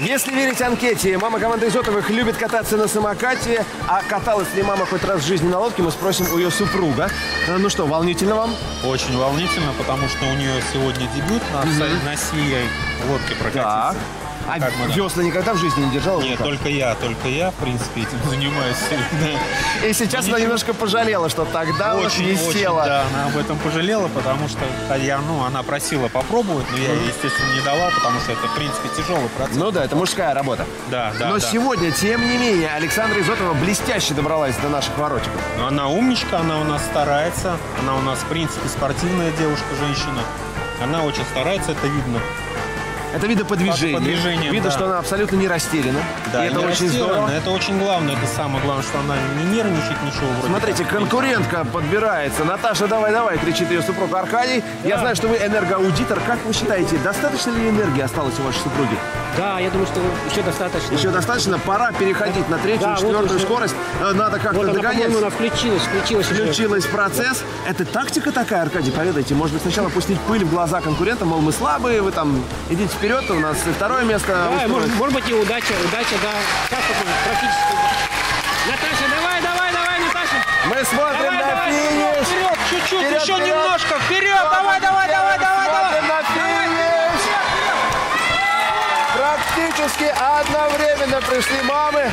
Если верить анкете, мама команды Изотовых любит кататься на самокате, а каталась ли мама хоть раз в жизни на лодке, мы спросим у ее супруга. Э, Ну что, волнительно вам? Очень волнительно, потому что у нее сегодня дебют на, на сией лодке прокатиться. А весла никогда в жизни не держала? Нет, только я, только я, в принципе, этим занимаюсь. И сейчас она немножко пожалела, что тогда вот Очень, не села. да, она об этом пожалела, потому что а я, ну, она просила попробовать, но я естественно, не давал, потому что это, в принципе, тяжелый процесс. Ну да, это мужская работа. да, да, Но да. сегодня, тем не менее, Александра Изотова блестяще добралась до наших воротиков. Но она умничка, она у нас старается, она у нас, в принципе, спортивная девушка, женщина. Она очень старается, это видно. Это видно по движению. По движениям, Видно, да. что она абсолютно не растеряна. Да, и это не очень растерянная, здорово. Это очень главное, это самое главное, что она не нервничает, ничего вроде. Смотрите, как. конкурентка подбирается. Наташа, давай, давай, кричит ее супруг Аркадий. Я знаю, что вы энергоаудитор. Как вы считаете, достаточно ли энергии осталось у вашей супруги? Да, я думаю, что еще достаточно. Еще достаточно? Пора переходить на третью, Да, вот четвертую уже. скорость. Э, Надо как-то Вот она, догонять. она включилась, включилась уже. Включилась в процесс. Это тактика такая, Аркадий, поведайте. Может быть, сначала пустить пыль в глаза конкурентам, мол, мы слабые, вы там идите вперед, у нас второе место. Да, может, может быть и удача, удача, да. Как практически. Наташа, давай, давай, давай, Наташа. Мы смотрим Давай, на давай, финиш. Вперед, чуть-чуть, еще вперед. немножко, вперед, давай, давай, Практически одновременно пришли мамы.